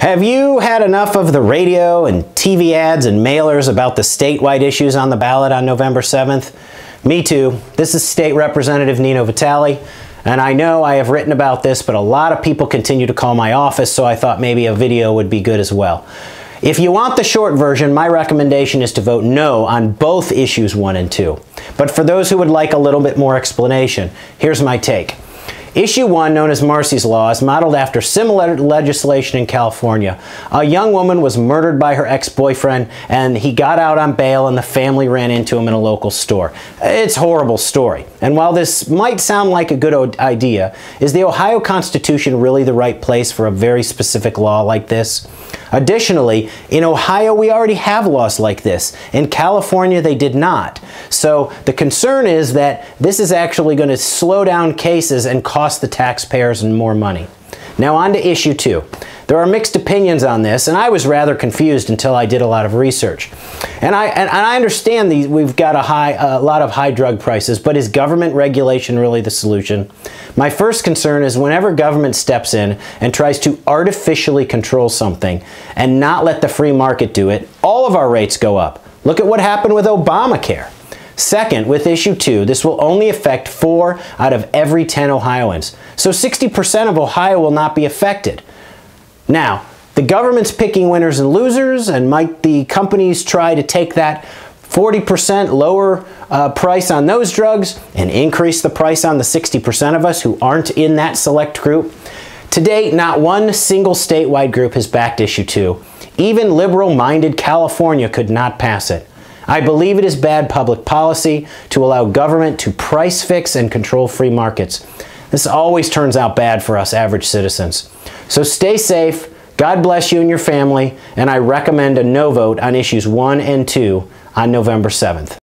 Have you had enough of the radio and TV ads and mailers about the statewide issues on the ballot on November 7th? Me too. This is State Representative Nino Vitale, and I know I have written about this, but a lot of people continue to call my office, so I thought maybe a video would be good as well. If you want the short version, my recommendation is to vote no on both issues 1 and 2. But for those who would like a little bit more explanation, here's my take. Issue 1, known as Marsy's Law, is modeled after similar legislation in California. A young woman was murdered by her ex-boyfriend and he got out on bail and the family ran into him in a local store. It's a horrible story. And while this might sound like a good idea, is the Ohio Constitution really the right place for a very specific law like this? Additionally, in Ohio, we already have laws like this. In California, they did not. So the concern is that this is actually going to slow down cases and cost the taxpayers more money. Now on to issue two. There are mixed opinions on this, and I was rather confused until I did a lot of research. And I, and, I understand these, we've got a, high, a lot of high drug prices, but is government regulation really the solution? My first concern is whenever government steps in and tries to artificially control something and not let the free market do it, all of our rates go up. Look at what happened with Obamacare. Second, with issue two, this will only affect four out of every 10 Ohioans. So 60% of Ohio will not be affected. Now, the government's picking winners and losers, and might the companies try to take that 40% lower uh, price on those drugs and increase the price on the 60% of us who aren't in that select group? To date, not one single statewide group has backed issue 2. Even liberal-minded California could not pass it. I believe it is bad public policy to allow government to price fix and control free markets. This always turns out bad for us average citizens. So stay safe, God bless you and your family, and I recommend a no vote on issues 1 and 2 on November 7th.